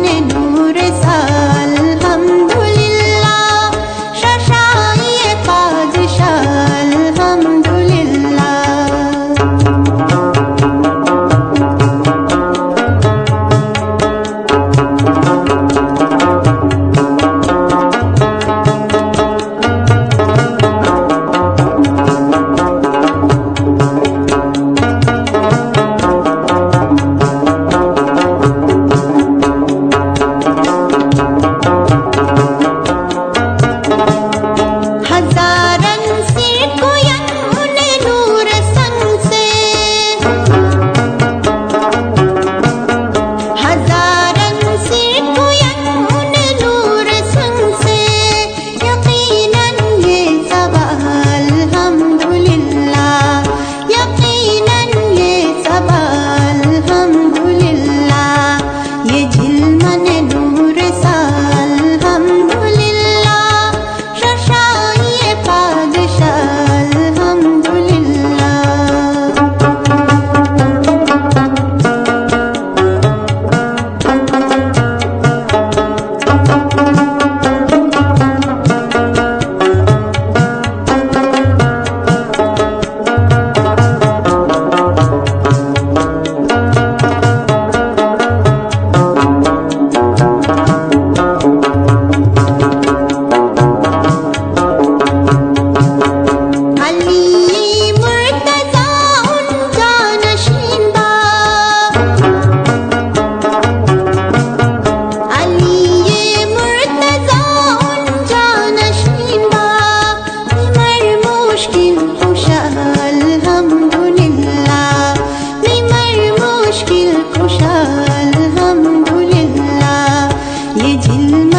जीवन नूर साल हम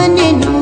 ನನ್ನ